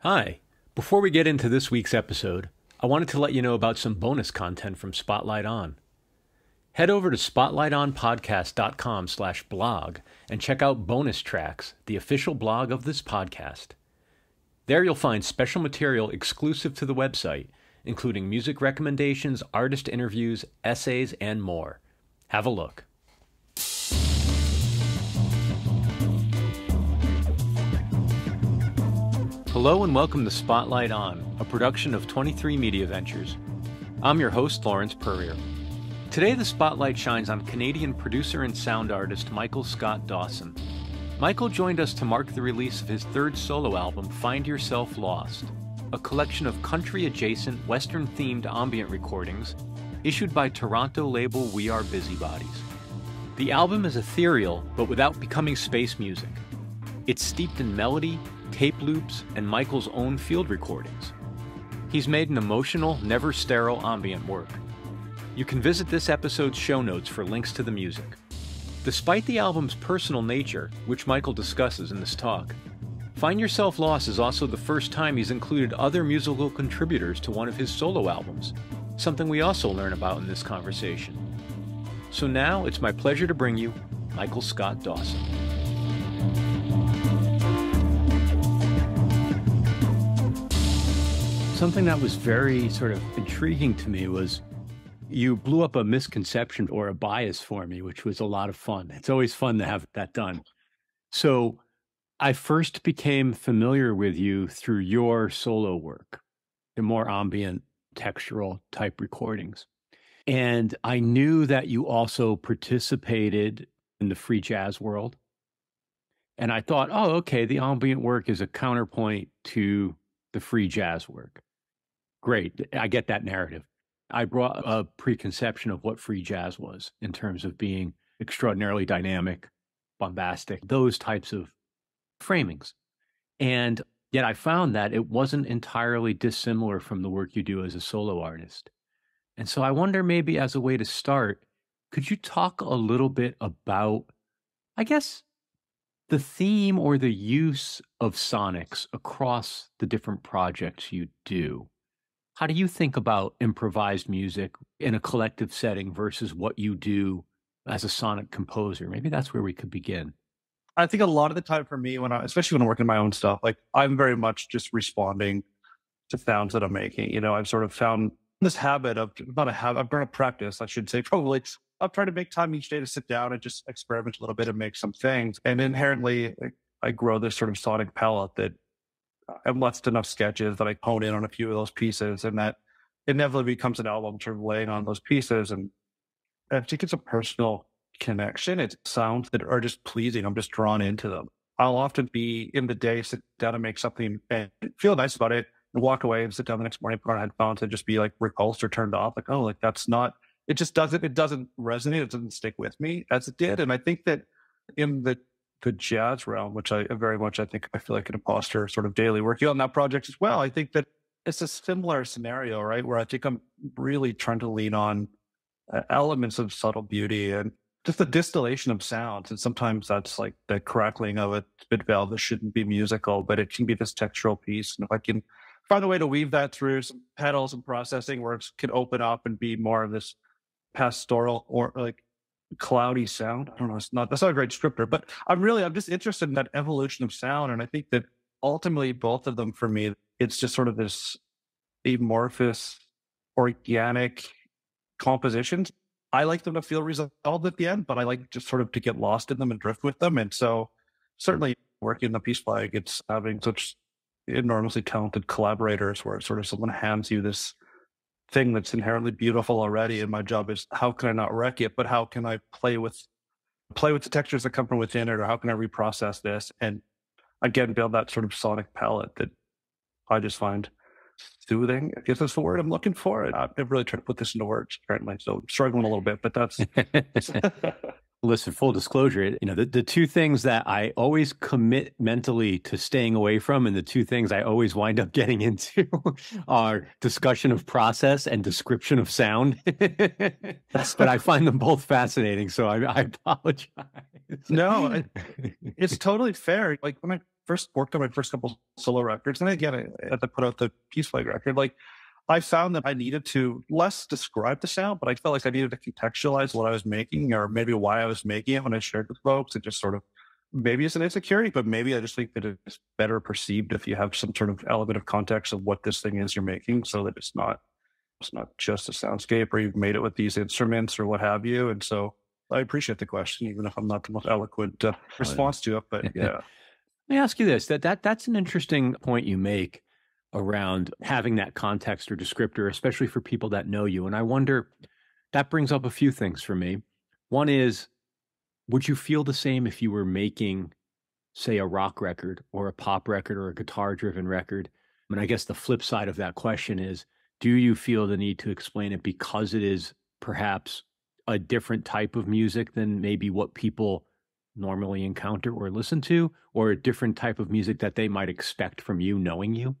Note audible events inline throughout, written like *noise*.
Hi. Before we get into this week's episode, I wanted to let you know about some bonus content from Spotlight On. Head over to spotlightonpodcast.com slash blog and check out Bonus Tracks, the official blog of this podcast. There you'll find special material exclusive to the website, including music recommendations, artist interviews, essays, and more. Have a look. Hello and welcome to Spotlight On, a production of 23 Media Ventures. I'm your host, Lawrence Peryer. Today, the spotlight shines on Canadian producer and sound artist Michael Scott Dawson. Michael joined us to mark the release of his third solo album, Find Yourself Lost, a collection of country adjacent, Western themed ambient recordings issued by Toronto label We Are Busy Bodies. The album is ethereal, but without becoming space music. It's steeped in melody, tape loops, and Michael's own field recordings. He's made an emotional, never sterile ambient work. You can visit this episode's show notes for links to the music. Despite the album's personal nature, which Michael discusses in this talk, Find Yourself Lost is also the first time he's included other musical contributors to one of his solo albums, something we also learn about in this conversation. So now it's my pleasure to bring you Michael Scott Dawson. Something that was very sort of intriguing to me was you blew up a misconception or a bias for me, which was a lot of fun. It's always fun to have that done. So I first became familiar with you through your solo work, the more ambient textural type recordings. And I knew that you also participated in the free jazz world. And I thought, oh, okay, the ambient work is a counterpoint to the free jazz work. Great. I get that narrative. I brought a preconception of what free jazz was in terms of being extraordinarily dynamic, bombastic, those types of framings. And yet I found that it wasn't entirely dissimilar from the work you do as a solo artist. And so I wonder maybe as a way to start, could you talk a little bit about, I guess, the theme or the use of sonics across the different projects you do? How do you think about improvised music in a collective setting versus what you do as a sonic composer? Maybe that's where we could begin. I think a lot of the time for me, when I, especially when I'm working my own stuff, like I'm very much just responding to sounds that I'm making. You know, I've sort of found this habit of not a habit, I've grown a practice, I should say, *laughs* probably. I'm trying to make time each day to sit down and just experiment a little bit and make some things. And inherently, I grow this sort of sonic palette that I've left enough sketches that I hone in on a few of those pieces, and that inevitably becomes an album sort of laying on those pieces. And I think it's a personal connection. It's sounds that are just pleasing. I'm just drawn into them. I'll often be in the day, sit down and make something and feel nice about it and walk away and sit down the next morning, put on headphones and just be like repulsed or turned off. Like, oh, like that's not, it just doesn't, it doesn't resonate. It doesn't stick with me as it did. And I think that in the, the jazz realm, which I very much, I think I feel like an imposter sort of daily working on that project as well. I think that it's a similar scenario, right? Where I think I'm really trying to lean on uh, elements of subtle beauty and just the distillation of sounds. And sometimes that's like the crackling of a spit valve that shouldn't be musical, but it can be this textural piece. And if I can find a way to weave that through some pedals and processing where it can open up and be more of this pastoral or like cloudy sound. I don't know. It's not, that's not a great descriptor, but I'm really, I'm just interested in that evolution of sound. And I think that ultimately both of them for me, it's just sort of this amorphous, organic compositions I like them to feel resolved at the end, but I like just sort of to get lost in them and drift with them. And so certainly working the Peace Flag, it's having such enormously talented collaborators where it's sort of someone hands you this thing that's inherently beautiful already. And my job is how can I not wreck it, but how can I play with play with the textures that come from within it, or how can I reprocess this and again build that sort of sonic palette that I just find soothing. I guess that's the word I'm looking for. I've really tried to put this into words currently, so I'm struggling a little bit, but that's. *laughs* *laughs* Listen, full disclosure, you know, the, the two things that I always commit mentally to staying away from, and the two things I always wind up *laughs* getting into are discussion of process and description of sound. *laughs* but I find them both fascinating. So I, I apologize. no, *laughs* it, it's totally fair. Like when I first worked on my first couple solo records, and again, I had to put out the Peace Flag record, like I found that I needed to less describe the sound, but I felt like I needed to contextualize what I was making or maybe why I was making it when I shared with folks. It just sort of maybe it's an insecurity, but maybe I just think that it's better perceived if you have some sort of element of context of what this thing is you're making so that it's not it's not just a soundscape or you've made it with these instruments or what have you. And so I appreciate the question, even if I'm not the most eloquent uh, response to it. But *laughs* yeah. Let me ask you this: that that that's an interesting point you make around having that context or descriptor, especially for people that know you. And I wonder, that brings up a few things for me. One is, would you feel the same if you were making, say, a rock record or a pop record or a guitar driven record? I mean, I guess the flip side of that question is, do you feel the need to explain it because it is perhaps a different type of music than maybe what people normally encounter or listen to, or a different type of music that they might expect from you knowing you?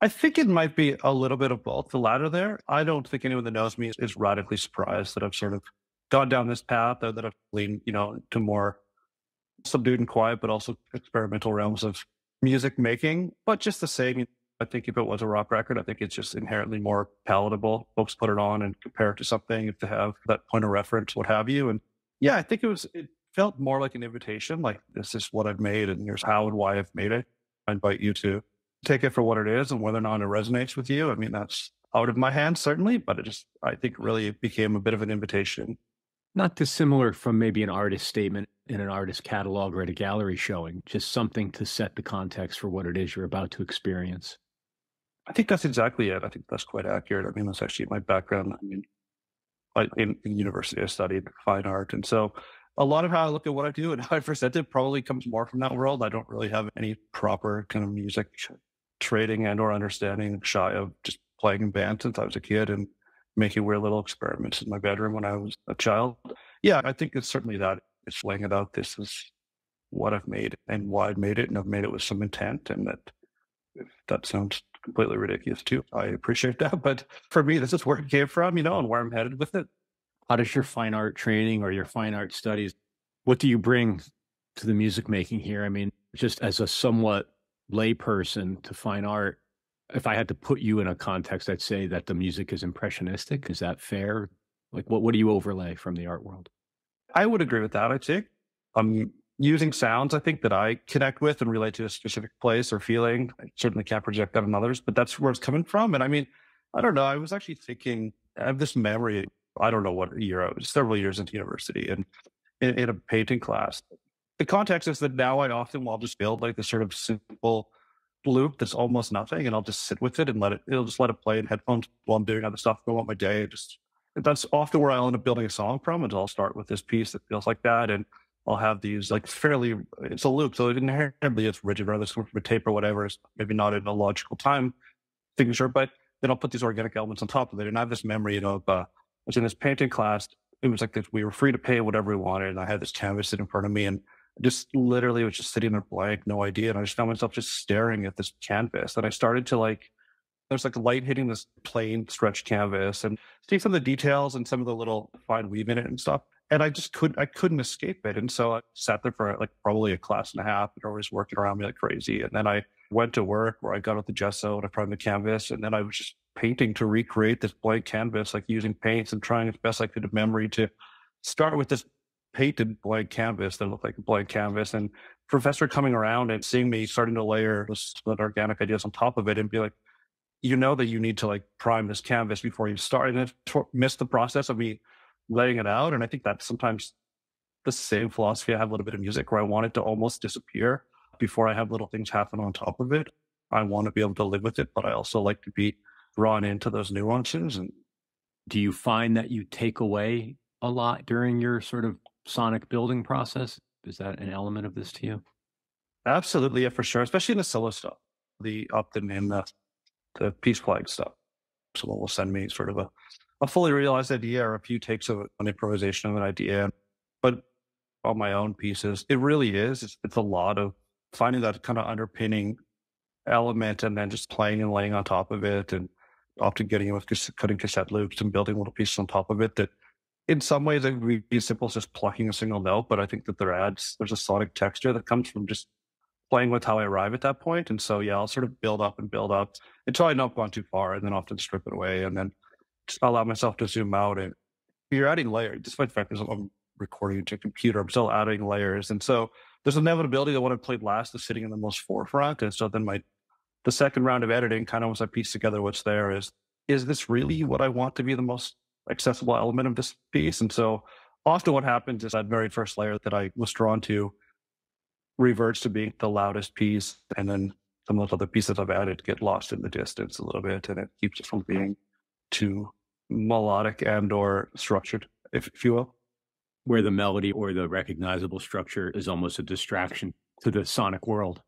I think it might be a little bit of both. The latter there. I don't think anyone that knows me is, radically surprised that I've sort of gone down this path or that I've leaned, you know, to more subdued and quiet, but also experimental realms of music making. But just the same, I think if it was a rock record, I think it's just inherently more palatable. Folks put it on and compare it to something if they have that point of reference, what have you. And yeah, I think it was, it felt more like an invitation, like this is what I've made and here's how and why I've made it. I invite you to take it for what it is and whether or not it resonates with you. I mean, that's out of my hands, certainly, but it just, I think, really became a bit of an invitation. Not dissimilar from maybe an artist statement in an artist catalog or at a gallery showing, just something to set the context for what it is you're about to experience. I think that's exactly it. I think that's quite accurate. I mean, that's actually my background. I mean, in, in university, I studied fine art. And so a lot of how I look at what I do and how I present it probably comes more from that world. I don't really have any proper kind of music trading and or understanding shy of just playing in band since I was a kid and making weird little experiments in my bedroom when I was a child. Yeah, I think it's certainly that. It's laying it out. This is what I've made and why I've made it, and I've made it with some intent. And that if that sounds completely ridiculous too, I appreciate *laughs* that. But for me, this is where it came from, you know, and where I'm headed with it. How does your fine art training or your fine art studies, what do you bring to the music making here? I mean, just as a somewhat layperson to fine art, if I had to put you in a context, I'd say that the music is impressionistic. Is that fair? Like, what, what do you overlay from the art world? I would agree with that. I think I'm using sounds, I think, that I connect with and relate to a specific place or feeling. I certainly can't project that on others, but that's where it's coming from. And I mean, I don't know. I was actually thinking, I have this memory. I don't know what year I was, several years into university, and in, in a painting class, the context is that now I often will just build like this sort of simple loop that's almost nothing, and I'll just sit with it and let it. It'll just let it play in headphones while I'm doing other stuff, go on my day. Just that's often where I'll end up building a song from, and I'll start with this piece that feels like that, and I'll have these like fairly. It's a loop, so inherently it's rigid, rather than from a tape or whatever. It's maybe not in a logical time signature, but then I'll put these organic elements on top of it, and I have this memory, you know, of uh, I was in this painting class. It was like this, we were free to pay whatever we wanted, and I had this canvas sitting in front of me, and just literally was just sitting there blank, no idea. And I just found myself just staring at this canvas. And I started to like, there's like light hitting this plain stretched canvas and seeing some of the details and some of the little fine weave in it and stuff. And I just couldn't, I couldn't escape it. And so I sat there for like probably a class and a half and always working around me like crazy. And then I went to work where I got out the gesso and I primed the canvas. And then I was just painting to recreate this blank canvas, like using paints and trying as best I could of memory to start with this painted blank canvas that looked like a blank canvas. And professor coming around and seeing me starting to layer split organic ideas on top of it and be like, you know that you need to like prime this canvas before you start. And it missed the process of me laying it out. And I think that's sometimes the same philosophy I have a little bit of music where I want it to almost disappear before I have little things happen on top of it. I want to be able to live with it, but I also like to be drawn into those nuances. And do you find that you take away a lot during your sort of sonic building process? Is that an element of this to you? Absolutely, yeah, for sure. Especially in the solo stuff, the Upton and the, the Peace Flag stuff. Someone will send me sort of a, a fully realized idea or a few takes of an improvisation of an idea. But on my own pieces, it really is. It's, it's a lot of finding that kind of underpinning element and then just playing and laying on top of it and often getting with cutting cassette loops and building little pieces on top of it that in some ways it would be as simple as just plucking a single note, but I think that there adds there's a sonic texture that comes from just playing with how I arrive at that point. And so yeah, I'll sort of build up and build up until I know I've gone too far and then often strip it away and then just allow myself to zoom out and you're adding layers, despite the fact that I'm recording to a computer, I'm still adding layers. And so there's an inevitability that what I played last is sitting in the most forefront. And so then my the second round of editing, kind of once I piece together what's there, is is this really what I want to be the most accessible element of this piece? And so often what happens is that very first layer that I was drawn to reverts to being the loudest piece, and then some of those other pieces I've added get lost in the distance a little bit, and it keeps it from being too melodic and or structured, if, if you will. Where the melody or the recognizable structure is almost a distraction to the sonic world.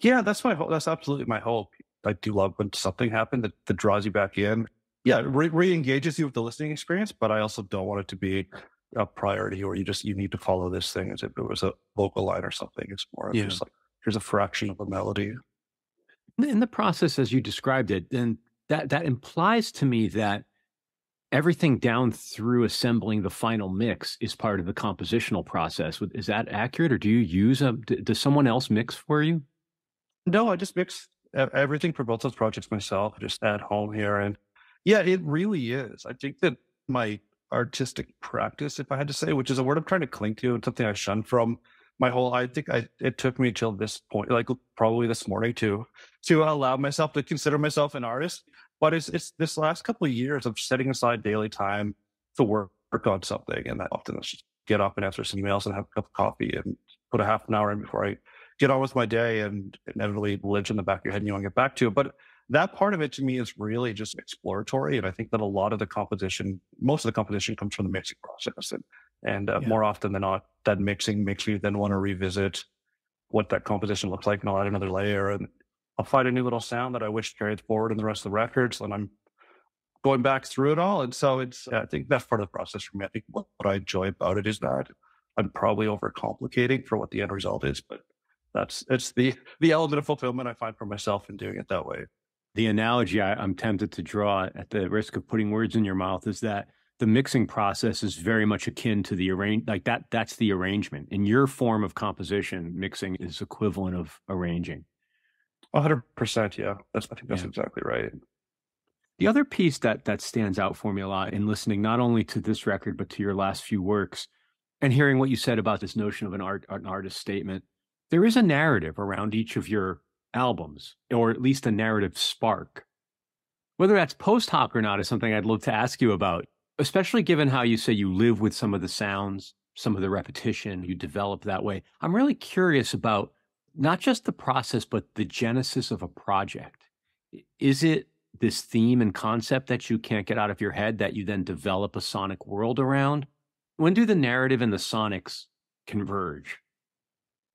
Yeah, that's my hope. That's absolutely my hope. I do love when something happens that, that draws you back in. Yeah, re engages you with the listening experience, but I also don't want it to be a priority or you just you need to follow this thing as if it was a vocal line or something. It's more yeah. just like here's a fraction of a melody. In the process as you described it, then that that implies to me that everything down through assembling the final mix is part of the compositional process. Is that accurate, or do you use a? Does someone else mix for you? No, I just mix everything for both those projects myself, just at home here, and yeah, it really is. I think that my artistic practice, if I had to say, which is a word I'm trying to cling to and something I shun from my whole I think I it took me till this point, like probably this morning too, to allow myself to consider myself an artist. But it's it's this last couple of years of setting aside daily time to work, work on something. And that often just get up and answer some emails and have a cup of coffee and put a half an hour in before I get on with my day and inevitably lives in the back of your head and you want to get back to it. But that part of it to me is really just exploratory. And I think that a lot of the composition, most of the composition comes from the mixing process. And, and uh, yeah. more often than not, that mixing makes me then want to revisit what that composition looks like and I'll add another layer and I'll find a new little sound that I wish carried forward in the rest of the records. And I'm going back through it all. And so it's, I think that's part of the process for me. I think what, what I enjoy about it is that I'm probably overcomplicating for what the end result is, but that's, it's the, the element of fulfillment I find for myself in doing it that way the analogy I, am tempted to draw at the risk of putting words in your mouth is that the mixing process is very much akin to the arrange like that that's the arrangement. In your form of composition mixing is equivalent of arranging. 100% yeah. That's i think that's yeah. exactly right. The other piece that that stands out for me a lot in listening not only to this record but to your last few works and hearing what you said about this notion of an art an artist statement there is a narrative around each of your albums, or at least a narrative spark. Whether that's post hoc or not is something I'd love to ask you about, especially given how you say you live with some of the sounds, some of the repetition, you develop that way. I'm really curious about not just the process, but the genesis of a project. Is it this theme and concept that you can't get out of your head that you then develop a sonic world around? When do the narrative and the sonics converge?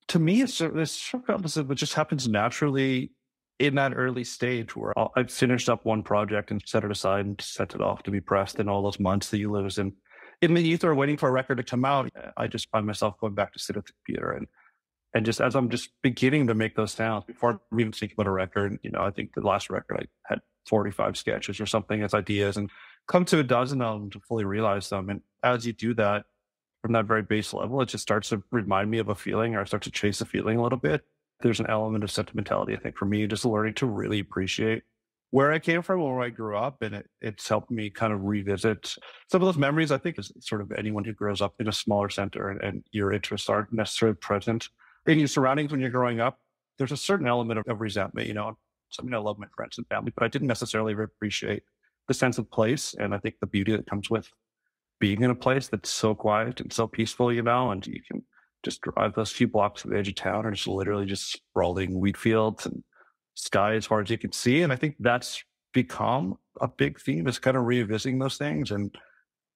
To me, it's this sharp opposite, but just happens naturally in that early stage where i finished up one project and set it aside and set it off to be pressed in all those months that you live in in the ether waiting for a record to come out. I just find myself going back to sit at the computer and and just as I'm just beginning to make those sounds before I'm even thinking about a record, you know, I think the last record I had 45 sketches or something as ideas and come to a dozen of them to fully realize them. And as you do that, from that very base level, it just starts to remind me of a feeling or I start to chase a feeling a little bit. There's an element of sentimentality, I think, for me, just learning to really appreciate where I came from, where I grew up, and it, it's helped me kind of revisit some of those memories. I think is sort of anyone who grows up in a smaller center and, and your interests aren't necessarily present in your surroundings when you're growing up. There's a certain element of, of resentment, you know. I mean, I love my friends and family, but I didn't necessarily appreciate the sense of place and I think the beauty that comes with being in a place that's so quiet and so peaceful, you know, and you can just drive those few blocks to the edge of town and it's literally just sprawling wheat fields and sky as far as you can see. And I think that's become a big theme is kind of revisiting those things and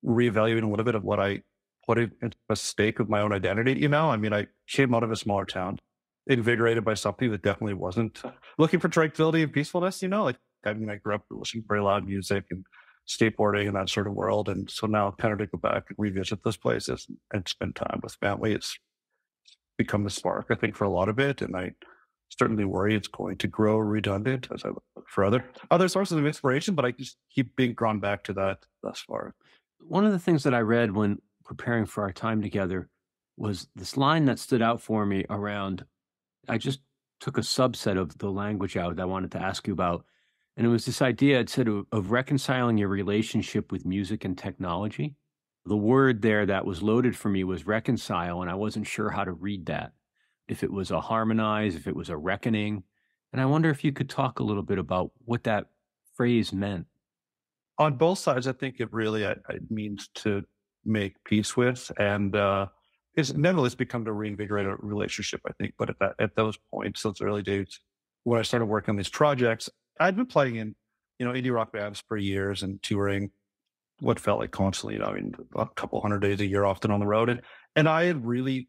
reevaluating a little bit of what I put into a stake of my own identity. You know, I mean, I came out of a smaller town, invigorated by something that definitely wasn't looking for tranquility and peacefulness. You know, like I mean, I grew up listening to very loud music and skateboarding and that sort of world. And so now kind of to go back and revisit those places and spend time with family, it's become the spark, I think, for a lot of it. And I certainly worry it's going to grow redundant as I look for other other sources of inspiration, but I just keep being drawn back to that thus far. One of the things that I read when preparing for our time together was this line that stood out for me around I just took a subset of the language out that I wanted to ask you about. And it was this idea, said, of, of reconciling your relationship with music and technology. The word there that was loaded for me was reconcile, and I wasn't sure how to read that. If it was a harmonize, if it was a reckoning. And I wonder if you could talk a little bit about what that phrase meant. On both sides, I think it really it, it means to make peace with. And uh, it's nevertheless become to reinvigorate a relationship, I think. But at that at those points, those early days, when I started working on these projects, I'd been playing in, you know, indie rock bands for years and touring what felt like constantly, you know, I mean, a couple hundred days a year, often on the road. And and I had really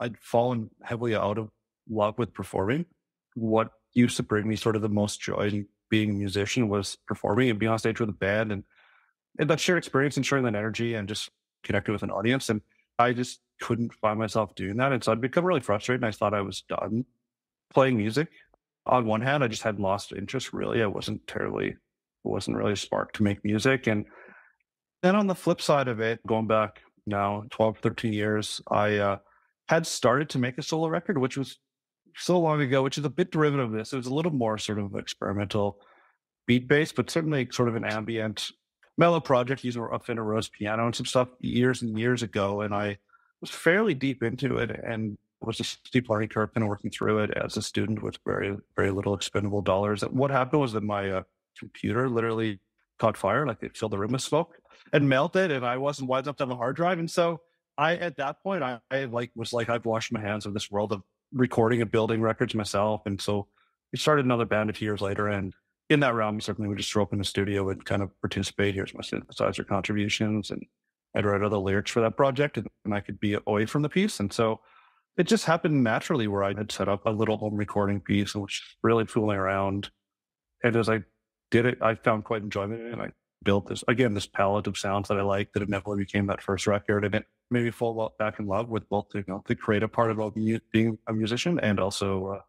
I'd fallen heavily out of love with performing. What used to bring me sort of the most joy in being a musician was performing and being on stage with a band and, and that shared experience and sharing that energy and just connecting with an audience. And I just couldn't find myself doing that. And so I'd become really frustrated and I thought I was done playing music. On one hand, I just hadn't lost interest really. I wasn't terribly, wasn't really sparked to make music. And then on the flip side of it, going back now 12, 13 years, I uh, had started to make a solo record, which was so long ago, which is a bit derivative of this. It was a little more sort of experimental beat based, but certainly sort of an ambient mellow project using a Fender Rhodes piano and some stuff years and years ago. And I was fairly deep into it and was a steep learning curve of working through it as a student with very, very little expendable dollars. And what happened was that my uh, computer literally caught fire, like it filled the room with smoke and melted and I wasn't wise enough to have a hard drive. And so I, at that point, I, I like was like, I've washed my hands of this world of recording and building records myself. And so we started another band a few years later and in that realm, certainly we just show up in the studio and kind of participate. Here's my synthesizer contributions, and I'd write other lyrics for that project, and, and I could be away from the piece. And so it just happened naturally where I had set up a little home recording piece and was just really fooling around. And as I did it, I found quite enjoyment. And I built this again, this palette of sounds that I like that inevitably became that first record. And it made me fall back in love with both you know, the creative part of being a musician and also, uh,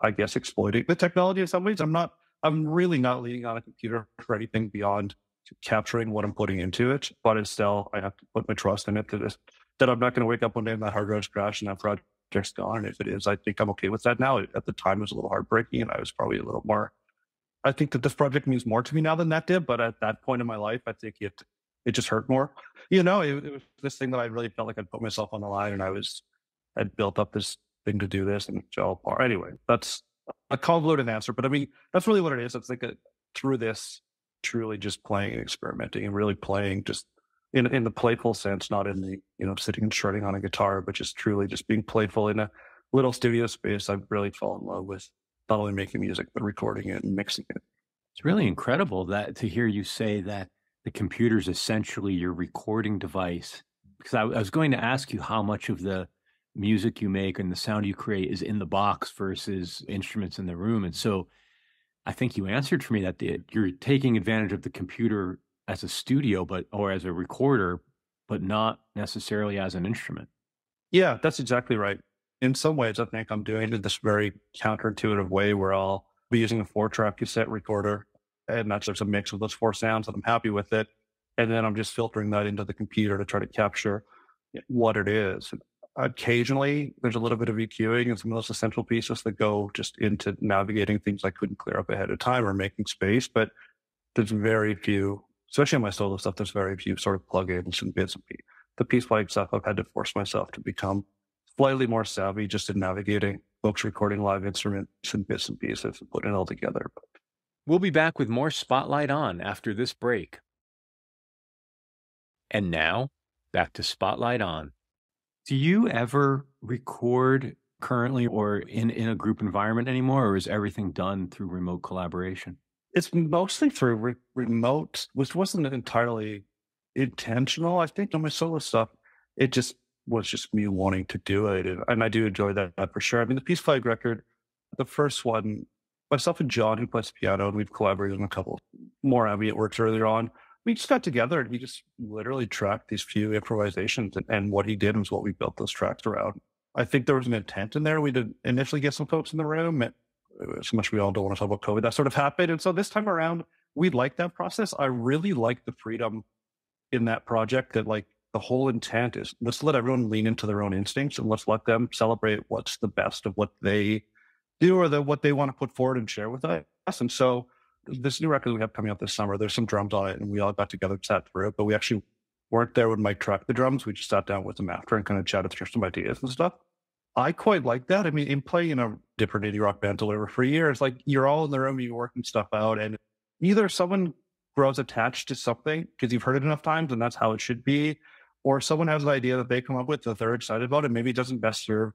I guess, exploiting the technology in some ways. I'm not I'm really not leaning on a computer for anything beyond capturing what I'm putting into it. But it's still, I have to put my trust in it that, that I'm not going to wake up one day and that hard drive's crashed and that project's gone. And if it is, I think I'm okay with that now. At the time, it was a little heartbreaking and I was probably a little more. I think that this project means more to me now than that did. But at that point in my life, I think it it just hurt more. You know, it, it was this thing that I really felt like I'd put myself on the line and I was, I'd built up this thing to do this and fell apart. Anyway, that's a convoluted answer, but I mean, that's really what it is. It's like a, through this, truly just playing and experimenting and really playing just in, in the playful sense, not in the, you know, sitting and shredding on a guitar, but just truly just being playful in a little studio space. I've really fallen in love with not only making music, but recording it and mixing it. It's really incredible that to hear you say that the computer is essentially your recording device. Because I, I was going to ask you how much of the music you make and the sound you create is in the box versus instruments in the room. And so I think you answered for me that the, you're taking advantage of the computer as a studio, but or as a recorder, but not necessarily as an instrument. Yeah, that's exactly right. In some ways, I think I'm doing it in this very counterintuitive way where I'll be using a four track cassette recorder and that's just a mix of those four sounds and I'm happy with it. And then I'm just filtering that into the computer to try to capture what it is occasionally there's a little bit of EQing and some of those essential pieces that go just into navigating things I couldn't clear up ahead of time or making space. But there's very few, especially on my solo stuff, there's very few sort of plugins and bits and pieces. The piece like stuff I've had to force myself to become slightly more savvy just in navigating folks recording live instruments and bits and pieces and putting it all together. We'll be back with more Spotlight On after this break. And now, back to Spotlight On. Do you ever record currently or in, in a group environment anymore, or is everything done through remote collaboration? It's mostly through re- remote, which wasn't entirely intentional. I think on my solo stuff, it just was just me wanting to do it. And I do enjoy that, for sure. I mean, the Peace Flag record, the first one, myself and John, who plays piano, and we've collaborated on a couple more ambient works earlier on. we just got together and we just literally tracked these few improvisations and, and what he did was what we built those tracks around. I think there was an intent in there. We did initially get some folks in the room. And so much we all don't want to talk about COVID. That sort of happened. And so this time around, we like that process. I really like the freedom in that project that like the whole intent is let's let everyone lean into their own instincts and let's let them celebrate what's the best of what they do or the, what they want to put forward and share with us. And so this new record we have coming out this summer, there's some drums on it and we all got together and sat through it, but we actually weren't there when Mike tracked the drums. We just sat down with him after and kind of chatted through some ideas and stuff. I quite like that. I mean, in playing in a different indie rock band deliver for years, like you're all in the room, you're working stuff out, and either someone grows attached to something because you've heard it enough times and that's how it should be, or someone has an idea that they come up with that they're excited about, and maybe it doesn't best serve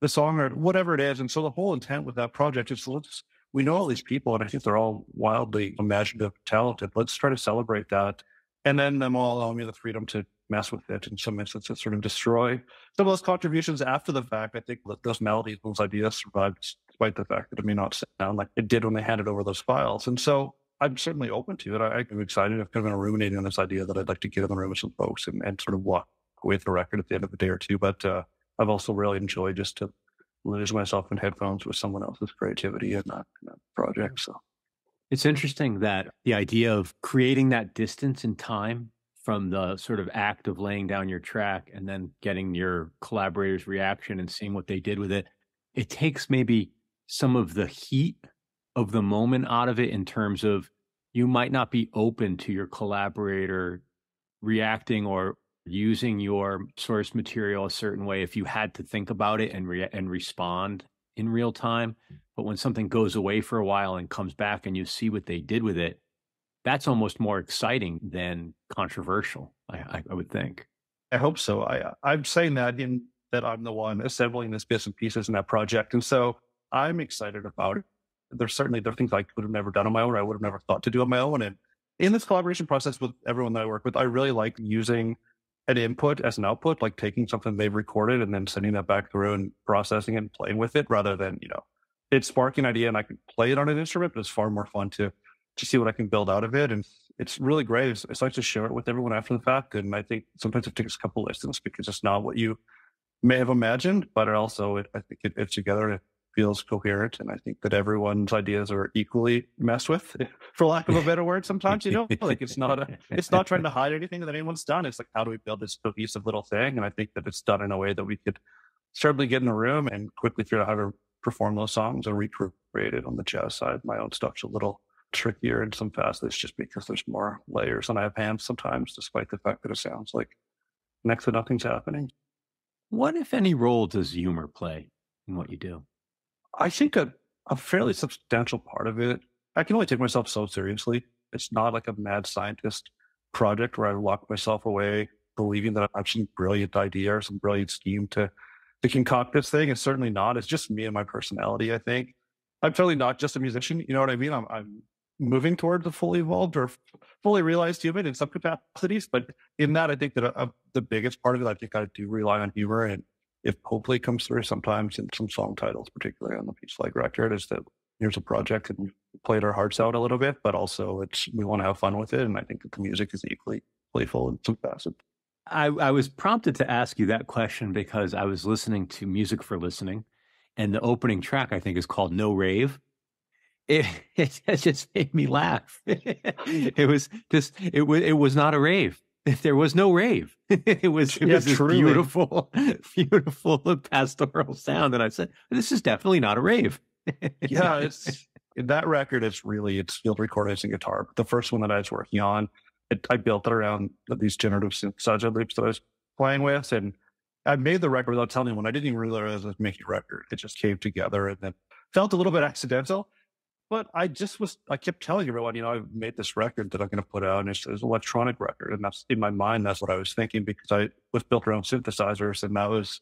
the song or whatever it is. And so the whole intent with that project is let's we know all these people, and I think they're all wildly imaginative, talented. Let's try to celebrate that, and then them all allowing me the freedom to mess with it in some instances, sort of destroy some of those contributions after the fact. I think that those melodies, those ideas survived despite the fact that it may not sound like it did when they handed over those files. And so I'm certainly open to it. I, am excited. I've kind of been ruminating on this idea that I'd like to get in the room with some folks and, and sort of walk away with the record at the end of a day or two. But uh, I've also really enjoyed just to lose myself in headphones with someone else's creativity in that, that project. So it's interesting that the idea of creating that distance in time from the sort of act of laying down your track and then getting your collaborators' reaction and seeing what they did with it, it takes maybe some of the heat of the moment out of it in terms of you might not be open to your collaborator reacting or using your source material a certain way if you had to think about it and re- and respond in real time. But when something goes away for a while and comes back and you see what they did with it that's almost more exciting than controversial. I, I, would think. I hope so. I, uh, I'm saying that in that I'm the one assembling this bits and pieces in that project, and so I'm excited about it. There's certainly there are things I could have never done on my own, or I would have never thought to do on my own. And in this collaboration process with everyone that I work with, I really like using an input as an output, like taking something they've recorded and then sending that back through and processing and playing with it, rather than you know, it's sparking an idea and I can play it on an instrument, but it's far more fun to to see what I can build out of it. And it's really great. It's, it's like to share it with everyone after the fact. And I think sometimes it takes a couple listens because it's not what you may have imagined, but it also, it, I think it fits together and it feels coherent. And I think that everyone's ideas are equally messed with, for lack of a better word. Sometimes, you know, *laughs* like it's not a, it's not trying to hide anything that anyone's done. It's like, how do we build this cohesive little thing? And I think that it's done in a way that we could certainly get in a room and quickly figure out how to perform those songs and recreate it on the jazz side. My own stuff's a little trickier in some facets just because there's more layers and I have hands sometimes, despite the fact that it sounds like next to nothing's happening. What, if any, role does humor play in what you do? I think a, a fairly substantial part of it. I can only take myself so seriously. It's not like a mad scientist project where I lock myself away believing that I have some brilliant idea or some brilliant scheme to, to concoct this thing. It's certainly not. It's just me and my personality, I think. I'm totally not just a musician. You know what I mean? I'm, I'm moving towards a fully evolved or fully realized human in some capacities. But in that, I think that uh, a, the biggest part of it, I think I do rely on humor. And if hopefully comes through sometimes in some song titles, particularly on the Peace Like record, is that here's a project and played our hearts out a little bit, but also it's we want to have fun with it. And I think the music is equally playful in some. I, I was prompted to ask you that question because I was listening to Music for Listening, and the opening track I think is called No Rave it, *laughs* it just made me laugh. *laughs* it was just it was it was not a rave. *laughs* There was no rave. It was it yeah, was beautiful, beautiful pastoral sound, and I said, "This is definitely not a rave." yeah, it's that record. It's really it's field recordings and guitar. The first one that I was working on, it, I built it around these generative synthesizer loops that I was playing with, and I made the record without telling anyone. I didn't even realize I was making a record. It just came together, and then felt a little bit accidental but I just was, I kept telling everyone, you know, I've made this record that I'm going to put out and it's, it's an electronic record. And that's in my mind, that's what I was thinking because I was built around synthesizers and that was,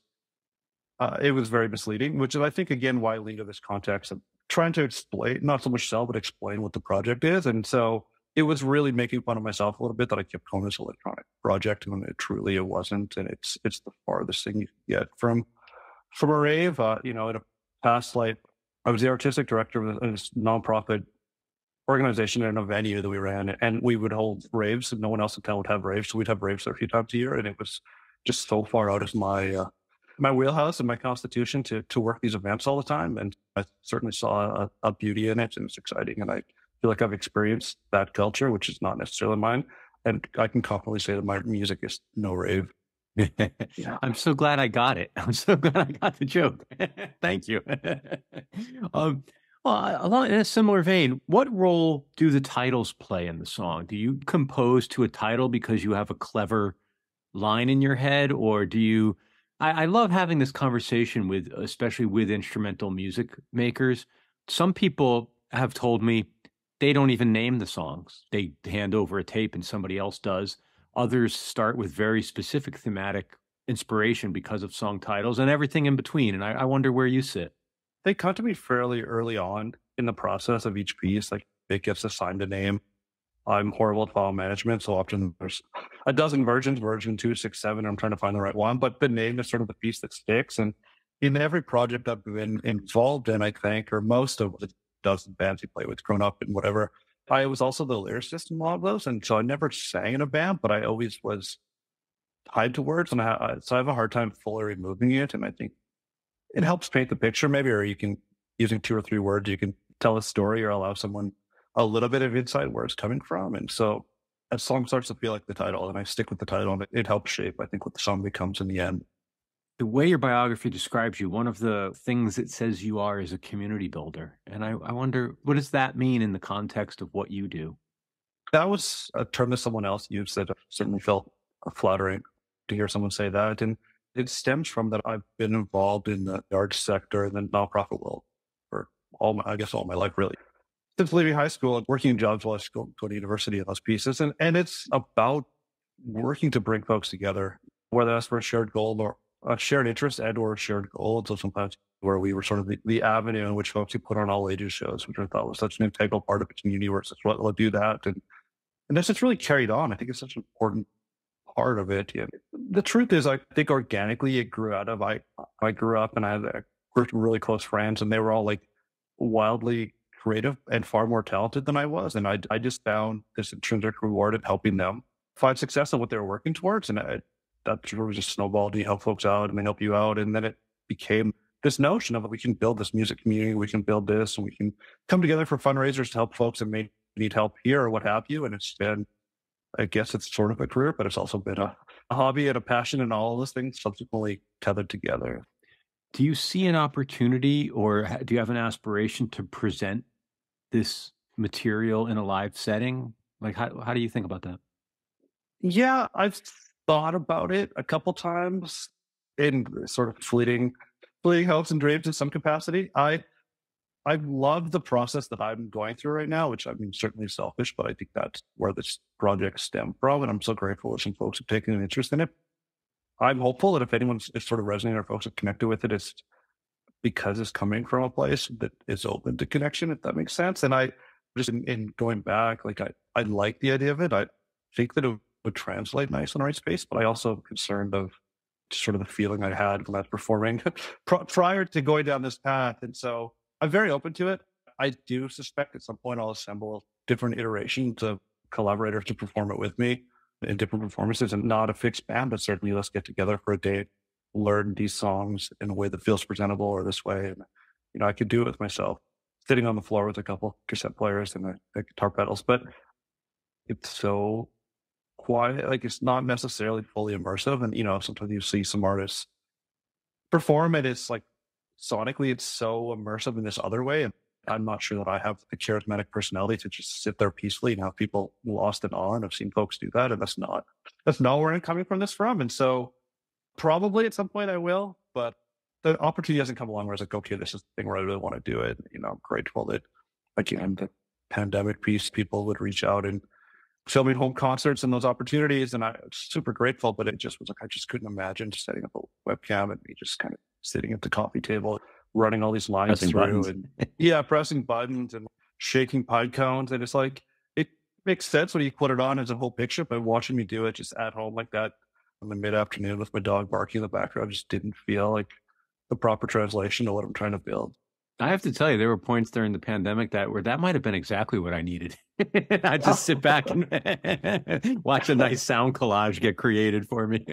uh, it was very misleading, which is, I think, again, why I lead to this context of trying to explain, not so much sell, but explain what the project is. And so it was really making fun of myself a little bit that I kept calling this electronic project when it truly it wasn't. And it's, it's the farthest thing you can get from, from a rave, uh, you know, in a past life, I was the artistic director of a nonprofit organization in a venue that we ran, and we would hold raves, and no one else in town would have raves, so we'd have raves a few times a year, and it was just so far out of my uh, my wheelhouse and my constitution to to work these events all the time, and I certainly saw a, a beauty in it, and it's exciting, and I feel like I've experienced that culture, which is not necessarily mine, and I can confidently say that my music is no rave. Yeah. I'm so glad I got it. *laughs* I'm so glad I got the joke. *laughs* Thank you. *laughs* um, well, along in a similar vein, what role do the titles play in the song? Do you compose to a title because you have a clever line in your head, or do you? I, I love having this conversation with, especially with instrumental music makers. Some people have told me they don't even name the songs; they hand over a tape and somebody else does. Others start with very specific thematic inspiration because of song titles and everything in between. And I, I wonder where you sit they come to me fairly early on in the process of each piece. Like it gets assigned a name. I'm horrible at file management, so often there's a dozen versions, version two, six, seven. I'm trying to find the right one, but the name is sort of the piece that sticks. And in every project I've been involved in, I think, or most of the dozen bands we play with, grown up and whatever, I was also the lyricist in a lot of those, and so I never sang in a band, but I always was tied to words, and I, so I have a hard time fully removing it. And I think it helps paint the picture maybe, or you can using two or three words, you can tell a story or allow someone a little bit of insight where it's coming from. And so a song starts to feel like the title and I stick with the title and it, it helps shape, I think, what the song becomes in the end. The way your biography describes you, one of the things it says you are is a community builder. And I, I wonder, what does that mean in the context of what you do? That was a term that someone else used that certainly felt uh, flattering to hear someone say that. And it stems from that I've been involved in the arts sector and the nonprofit world for all my, I guess all my life really. Since leaving high school and working jobs while I was going to university in those pieces. And, and it's about working to bring folks together, whether that's for a shared goal or a shared interest and or a shared goal. so sometimes where we were sort of the, the avenue in which folks who put on all ages shows, which I thought was such an integral part of the community where it's what will do that. And, and that's just really carried on. I think it's such an important part of it. Yeah. The truth is, I think organically it grew out of I I grew up and I had a of really close friends, and they were all like wildly creative and far more talented than I was, and I I just found this intrinsic reward in helping them find success in what they were working towards, and I, that sort of just snowballed. and You help folks out, and they help you out, and then it became this notion of we can build this music community, we can build this, and we can come together for fundraisers to help folks that may need help here or what have you. And it's been I guess it's sort of a career, but it's also been a, a hobby and a passion, and all of those things subsequently tethered together. Do you see an opportunity, or do you have an aspiration to present this material in a live setting? Like, how how do you think about that? Yeah, I've thought about it a couple times in sort of fleeting, fleeting hopes and dreams in some capacity. I I love the process that I'm going through right now, which I mean, certainly selfish, but I think that's where this project stemmed from. And I'm so grateful that some folks have taken an interest in it. I'm hopeful that if anyone's is sort of resonating or folks have connected with it, it's because it's coming from a place that is open to connection, if that makes sense. And I just in, in going back, like I, I like the idea of it. I think that it would translate nice in the right space, but I also concerned of sort of the feeling I had when I was performing *laughs* prior to going down this path. And so I'm very open to it. I do suspect at some point I'll assemble different iterations of collaborators to perform it with me in different performances and not a fixed band, but certainly let's get together for a day, learn these songs in a way that feels presentable or this way. And, you know, I could do it with myself sitting on the floor with a couple cassette players and the, the guitar pedals, but it's so quiet. Like it's not necessarily fully immersive. And, you know, sometimes you see some artists perform and it's like sonically it's so immersive in this other way. And I'm not sure that I have the charismatic personality to just sit there peacefully and have people lost in awe. And I've seen folks do that. And that's not, that's not where I'm coming from this from. And so probably at some point I will, but the opportunity hasn't come along where I was like, okay, this is the thing where I really want to do it. You know, I'm grateful that again, the pandemic piece, people would reach out and filming home concerts and those opportunities. And I was super grateful, but it just was like, I just couldn't imagine setting up a webcam and me just kind of sitting at the coffee table, running all these lines pressing through buttons. and *laughs* yeah, pressing buttons and shaking pine cones. And it's like, it makes sense when you put it on as a whole picture, but watching me do it just at home like that in the mid afternoon with my dog barking in the background just didn't feel like the proper translation of what I'm trying to build. I have to tell you, there were points during the pandemic that where that might have been exactly what I needed. *laughs* I just sit back oh. and *laughs* watch a nice sound collage get created for me.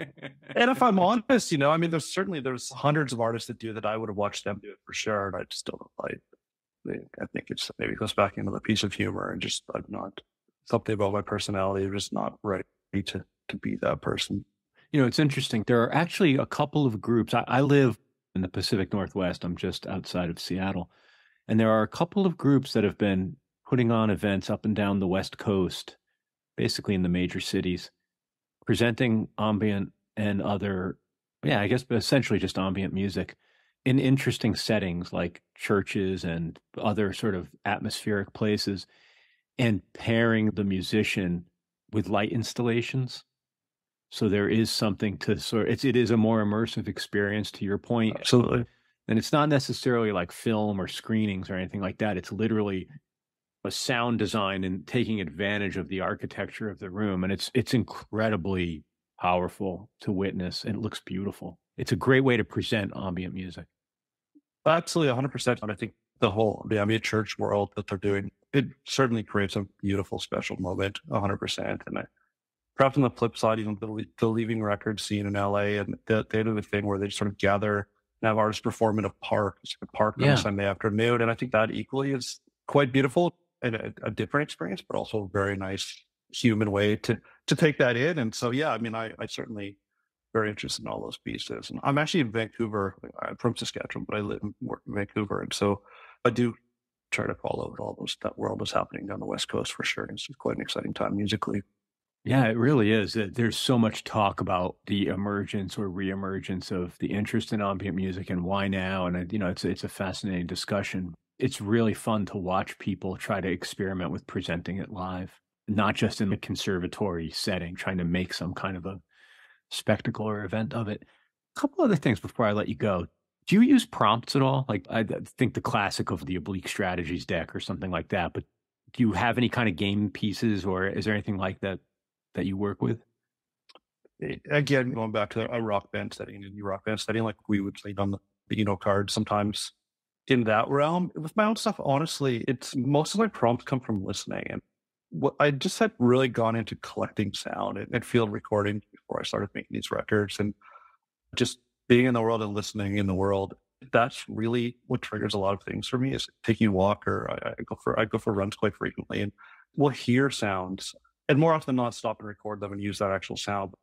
and if I'm *laughs* honest, you know, I mean, there's certainly there's hundreds of artists that do that. I would have watched them do it for sure, and I just don't like. I think it's maybe it goes back into the piece of humor and just I'm not something about my personality. I'm just not ready to to be that person. You know, it's interesting. There are actually a couple of groups. I, I live in the Pacific Northwest. I'm just outside of Seattle. And there are a couple of groups that have been putting on events up and down the West Coast, basically in the major cities, presenting ambient and other, yeah, I guess essentially just ambient music in interesting settings like churches and other sort of atmospheric places, and pairing the musician with light installations. So there is something to sort. It's it is a more immersive experience. To your point, absolutely. And it's not necessarily like film or screenings or anything like that. It's literally a sound design and taking advantage of the architecture of the room, and it's it's incredibly powerful to witness, and it looks beautiful. It's a great way to present ambient music. Absolutely, 100. percent And I think the whole the ambient church world that they're doing it certainly creates a beautiful special moment 100% and I, perhaps on the flip side, even the, the leaving record scene in LA and the, they do the thing where they sort of gather and have artists perform in a park, it's like a park yeah. on Sunday afternoon. And I think that equally is quite beautiful and a, a, different experience, but also a very nice human way to, to take that in. And so, yeah, I mean, I, I certainly very interested in all those pieces. And I'm actually in Vancouver. I'm from Saskatchewan, but I live and work in Vancouver. And so I do try to follow all those that world is happening down the West Coast for sure. It's quite an exciting time musically. Yeah, it really is. Eh, there's so much talk about the emergence or reemergence of the interest in ambient music and why now. And uh, you know, it's it's a fascinating discussion. It's really fun to watch people try to experiment with presenting it live, not just in a conservatory setting, trying to make some kind of a spectacle or event of it. A couple other things before I let you go. Do you use prompts at all? Like I think the classic of the oblique strategies deck or something like that. But do you have any kind of game pieces, or is there anything like that that you work with? Eh, again, going back to a rock band setting, a rock band setting, like we would play on the, the Uno card sometimes in that realm. With my own stuff, honestly, it's most of my prompts come from listening. And what I just had really gone into collecting sound and, and field recording before I started making these records and just being in the world and listening in the world. That's really what triggers a lot of things for me is taking a walk or I, I go for I go for runs quite frequently and we'll hear sounds and more often than not stop and record them and use that actual sound,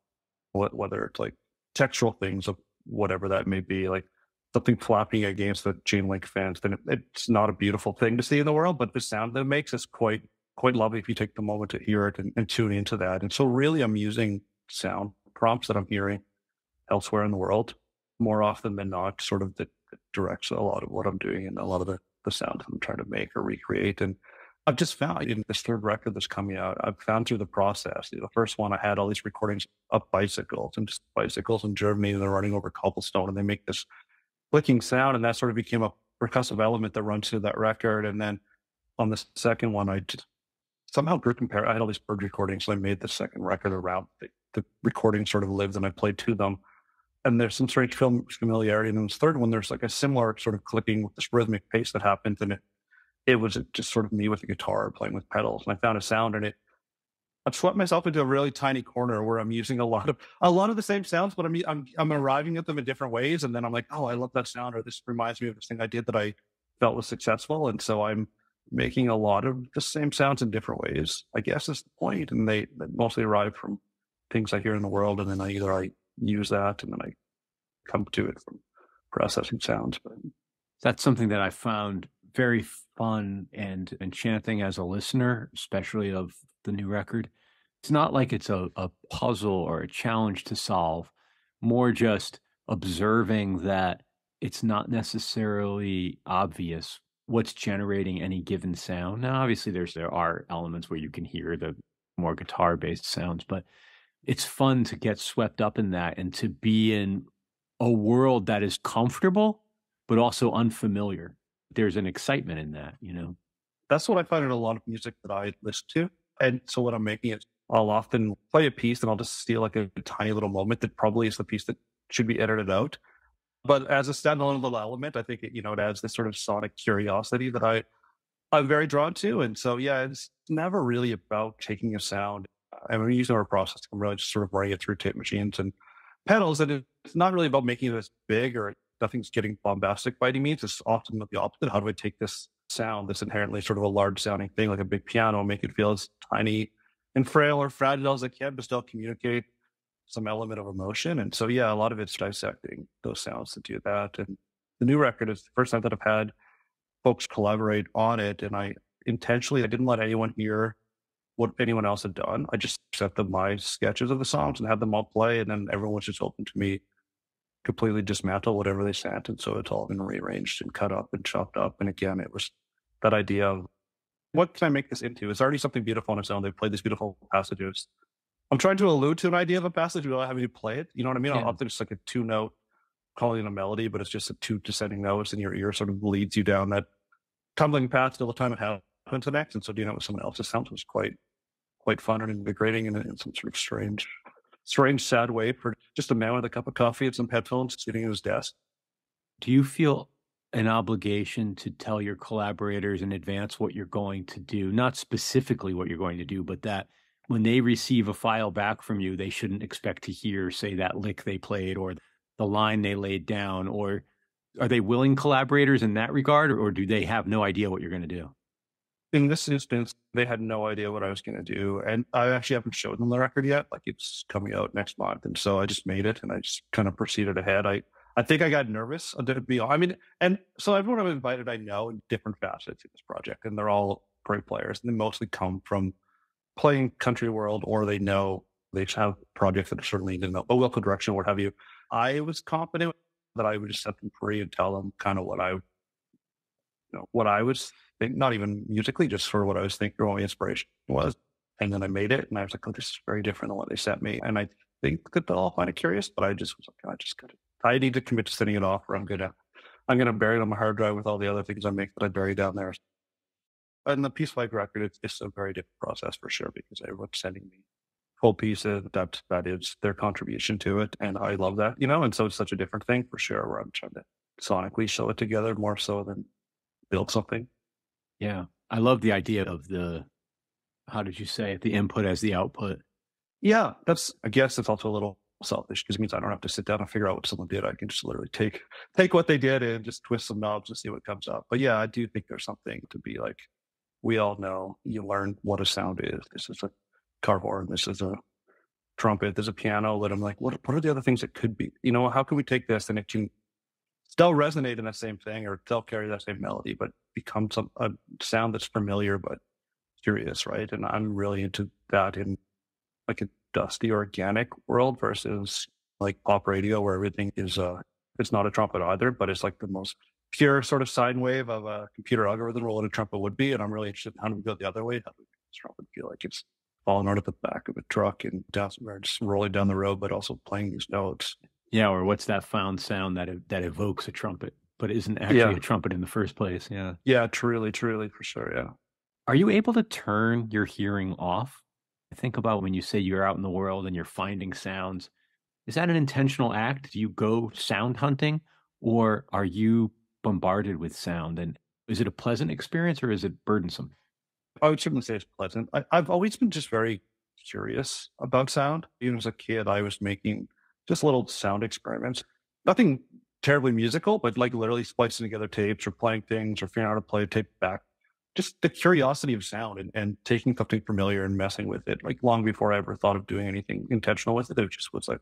whether it's like textual things of whatever that may be, like something flapping against the chain link fence, then it's not a beautiful thing to see in the world, but the sound that it makes is quite quite lovely if you take the moment to hear it and, and tune into that. And so really I'm using sound prompts that I'm hearing elsewhere in the world more often than not, sort of that, directs a lot of what I'm doing and a lot of the, the sound I'm trying to make or recreate. And I've just found in this third record that's coming out, I've found through the process. The first one, I had all these recordings of bicycles and just bicycles in Germany, and they're running over cobblestone, and they make this clicking sound, and that sort of became a percussive element that runs through that record. And then on the second one, I just somehow grew compare. I had all these bird recordings, so I made the second record around the, the recording sort of lived, and I played to them. And there's some strange film familiarity. And then this third one, there's like a similar sort of clicking with this rhythmic pace that happens, and it it was uh, just sort of me with a guitar playing with pedals. And I found a sound and it, I've swept myself into a really tiny corner where I'm using a lot of a lot of the same sounds, but I'm I'm I'm arriving at them in different ways. And then I'm like, oh, I love that sound, or this reminds me of this thing I did that I felt was successful. And so I'm making a lot of the same sounds in different ways. I guess is the point. And they, they mostly arrive from things I hear in the world, and then I either I use that and then I come to it from processing sounds. But that's something that I found very fun and enchanting as a listener, especially of the new record. It's not like it's a, a puzzle or a challenge to solve, more just observing that it's not necessarily obvious what's generating any given sound. Now, obviously, there's there are elements where you can hear the more guitar based sounds, but it's fun to get swept up in that and to be in a world that is comfortable but also unfamiliar there's an excitement in that, you know. That's what I find in a lot of music that I listen to. And so when I'm making it, I'll often play a piece and I'll just steal like a, tiny little moment that probably is the piece that should be edited out. But as a standalone little element, I think it, you know, it adds this sort of sonic curiosity that I, I'm very drawn to. And so, yeah, it's never really about taking a sound. I mean, using our process, I'm really just sort of running it through tape machines and pedals. And it's not really about making it as big or nothing's getting bombastic by any means. It's often the opposite. How do I take this sound that's inherently sort of a large sounding thing, like a big piano, make it feel as tiny and frail or fragile as I can, but still communicate some element of emotion. And so, yeah, a lot of it's dissecting those sounds to do that. And the new record is the first time that I've had folks collaborate on it. And I intentionally, I didn't let anyone hear what anyone else had done. I just sent them my sketches of the songs and had them all play. And then everyone was just open to me completely dismantle whatever they sent. And so it's all been rearranged and cut up and chopped up. And again, it was that idea of what can I make this into? It's already something beautiful on its own. They've played these beautiful passages. I'm trying to allude to an idea of a passage without having to play it. You know what I mean? Yeah. Often it's like a two note calling it a melody, but it's just a two descending notes and your ear sort of leads you down that tumbling path till the time it happens next. And so doing it with someone else's sounds was quite, quite fun and invigorating and in some sort of strange, strange, sad way for just a man with a cup of coffee and some headphones sitting at his desk. Do you feel an obligation to tell your collaborators in advance what you're going to do? Not specifically what you're going to do, but that when they receive a file back from you, they shouldn't expect to hear, say, that lick they played or the line they laid down? Or are they willing collaborators in that regard, or, or do they have no idea what you're going to do? In this instance, they had no idea what I was going to do. And I actually haven't showed them the record yet. Like it's coming out next month. And so I just made it and I just kind of proceeded ahead. I, I think I got nervous. Uh, to be, I mean, and so everyone I've invited, I know in different facets of this project, and they're all great players. And they mostly come from playing country world or they know they have projects that are certainly in a local direction or what have you. I was confident that I would just set them free and tell them kind of what I, you know, what I was not even musically, just for what I was thinking, what my inspiration was. And then I made it and I was like, oh, this is very different than what they sent me. And I think that they'll all find it curious, but I just was like, oh, I just got to, I need to commit to sending it off or I'm going to, I'm going to bury it on my hard drive with all the other things I make that I bury down there and the piece like record, it's, it's a very different process for sure because everyone's sending me full pieces that that is their contribution to it, and I love that, you know. And so it's such a different thing for sure. Where I'm trying to sonically show it together more so than build something. Yeah, I love the idea of the how did you say it? The input as the output. Yeah, that's I guess it's also a little selfish because it means I don't have to sit down and figure out what someone did. I can just literally take *laughs* take what they did and just twist some knobs and see what comes up. But yeah, I do think there's something to be like we all know you learn what a sound is. This is a car horn. This is a trumpet. There's a piano. That I'm like, what, what are the other things that could be? You know, how can we take this and it can still resonate in the same thing or still carry that same melody, but become some a sound that's familiar but curious, right? And I'm really into that in like a dusty organic world versus like pop radio where everything is uh it's not a trumpet either, but it's like the most pure sort of sine wave of a computer algorithm or what a trumpet would be. And I'm really interested in how do we go the other way? How do we make this trumpet feel like it's falling out of the back of a truck and down, just rolling down the road, but also playing these notes. Yeah, or what's that found sound that that evokes a trumpet, but isn't actually yeah. a trumpet in the first place? Yeah, yeah, truly, truly, for sure. Yeah. Are you able to turn your hearing off? I think about when you say you're out in the world and you're finding sounds. Is that an intentional act? Do you go sound hunting, or are you bombarded with sound. And is it a pleasant experience or is it burdensome? I would certainly say it's pleasant. I, have always been just very curious about sound. Even as a kid, I was making just little sound experiments. Nothing terribly musical, but like literally splicing together tapes or playing things or figuring out how to play a tape back. Just the curiosity of sound and, and taking something familiar and messing with it. Like long before I ever thought of doing anything intentional with it, it just was like,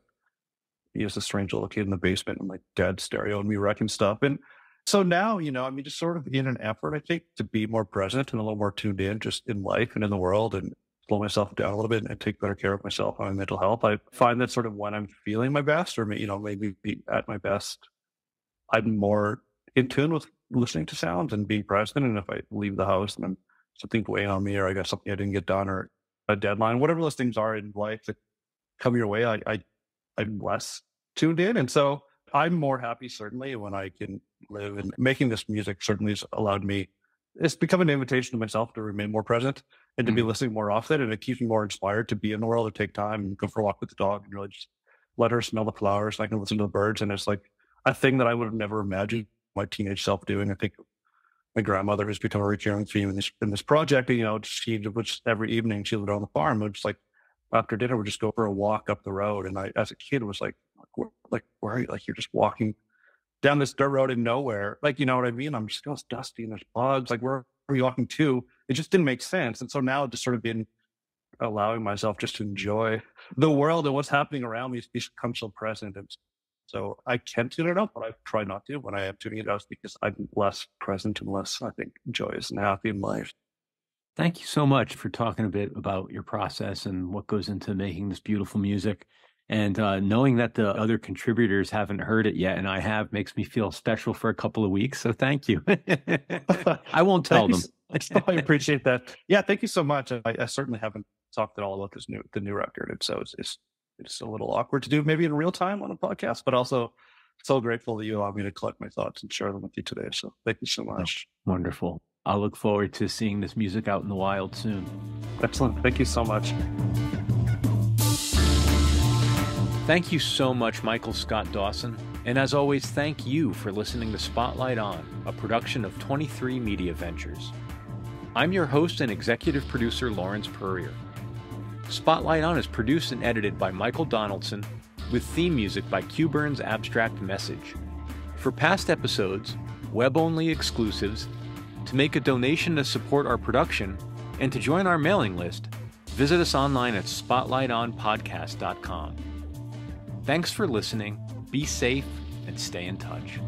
he was a strange little kid in the basement and my dad's stereo and me wrecking stuff. And so now, you know, I mean, just sort of in an effort, I think, to be more present and a little more tuned in just in life and in the world and slow myself down a little bit and take better care of myself and my mental health. I find that sort of when I'm feeling my best or, you know, maybe be at my best, I'm more in tune with listening to sounds and being present. And if I leave the house and I'm something weighing on me or I got something I didn't get done or a deadline, whatever those things are in life that come your way, I, I I'm less tuned in. And so I'm more happy certainly when I can live and making this music certainly has allowed me it's become an invitation to myself to remain more present and to mm-hmm. be listening more often and it keeps me more inspired to be in the world to take time and go for a walk with the dog and really just let her smell the flowers and I can listen to the birds and it's like a thing that I would have never imagined my teenage self doing. I think my grandmother has become a recurring theme in this in this project. You know, she would just every evening she lived on the farm. Would just like after dinner, would just go for a walk up the road. And I, as a kid, was like, where, like where are you? Like you're just walking down this dirt road in nowhere. Like you know what I mean? I'm just oh, it's dusty and there's bugs. Like where are you walking to? It just didn't make sense. And so now just sort of been allowing myself just to enjoy the world and what's happening around me become so present and so I can tune it up, but I try not to when I am tuning it out because I'm less present and less, I think, joyous and happy in life. Thank you so much for talking a bit about your process and what goes into making this beautiful music. And uh, knowing that the other contributors haven't heard it yet, and I have, makes me feel special for a couple of weeks. So thank you. *laughs* *laughs* I won't tell them. *laughs* I appreciate that. Yeah, thank you so much. I, I, certainly haven't talked at all about this new the new record, and so it's, it's it's a little awkward to do maybe in real time on a podcast, but also so grateful that you allow me to collect my thoughts and share them with you today. So thank you so much. Wonderful. I look forward to seeing this music out in the wild soon. Excellent. Thank you so much. Thank you so much, Michael Scott Dawson. And as always, thank you for listening to Spotlight On, a production of 23 Media Ventures. I'm your host and executive producer, Lawrence Peryer. Spotlight On is produced and edited by Michael Donaldson, with theme music by Q-Burns Abstract Message. For past episodes, web only exclusives, to make a donation to support our production, and to join our mailing list, visit us online at spotlightonpodcast.com. Thanks for listening, be safe, and stay in touch.